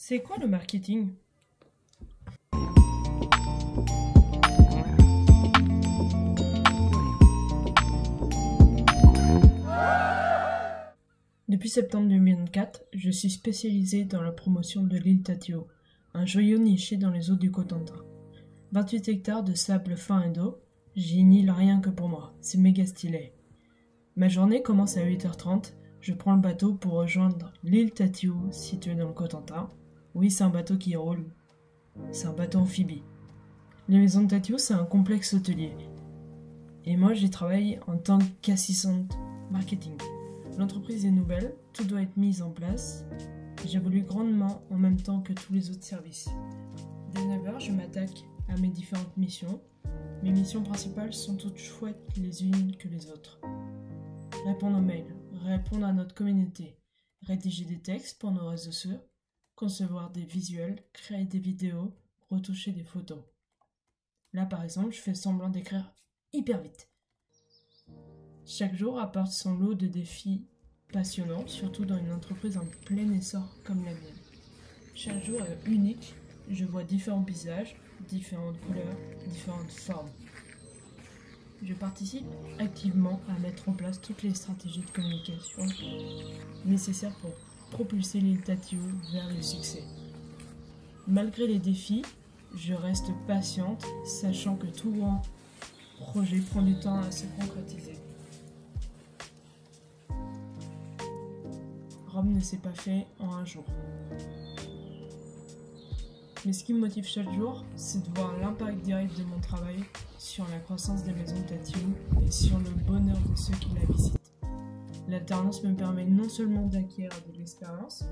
C'est quoi le marketing? Depuis septembre 2024, je suis spécialisé dans la promotion de l'île Tatio, un joyau niché dans les eaux du Cotentin. 28 hectares de sable fin et d'eau, j'ai une île rien que pour moi, c'est méga stylé. Ma journée commence à 8h30, je prends le bateau pour rejoindre l'île Tatio, située dans le Cotentin. Oui, c'est un bateau qui roule. C'est un bateau amphibie. Les maisons de Tatio, c'est un complexe hôtelier. Et moi, j'y travaille en tant qu'assistante marketing. L'entreprise est nouvelle, tout doit être mis en place. J'évolue grandement en même temps que tous les autres services. Dès 9h, je m'attaque à mes différentes missions. Mes missions principales sont toutes chouettes les unes que les autres. Répondre aux mails, répondre à notre communauté, rédiger des textes pour nos réseaux sociaux, concevoir des visuels, créer des vidéos, retoucher des photos. Là par exemple, je fais semblant d'écrire hyper vite. Chaque jour apporte son lot de défis passionnants, surtout dans une entreprise en plein essor comme la mienne. Chaque jour est unique, je vois différents visages, différentes couleurs, différentes formes. Je participe activement à mettre en place toutes les stratégies de communication nécessaires pour propulser l'île Tatio vers le succès. Malgré les défis, je reste patiente, sachant que tout grand projet prend du temps à se concrétiser. Rome ne s'est pas fait en un jour. Mais ce qui me motive chaque jour, c'est de voir l'impact direct de mon travail sur la croissance des maisons Tatio et sur le bonheur de ceux qui la visitent. L'alternance me permet non seulement d'acquérir de l'expérience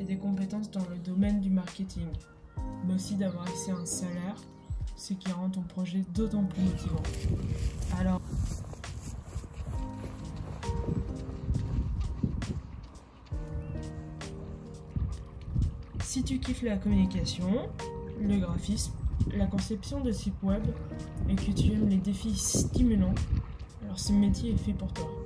et des compétences dans le domaine du marketing, mais aussi d'avoir accès à un salaire, ce qui rend ton projet d'autant plus motivant. Alors, si tu kiffes la communication, le graphisme, la conception de sites web et que tu aimes les défis stimulants, alors ce métier est fait pour toi.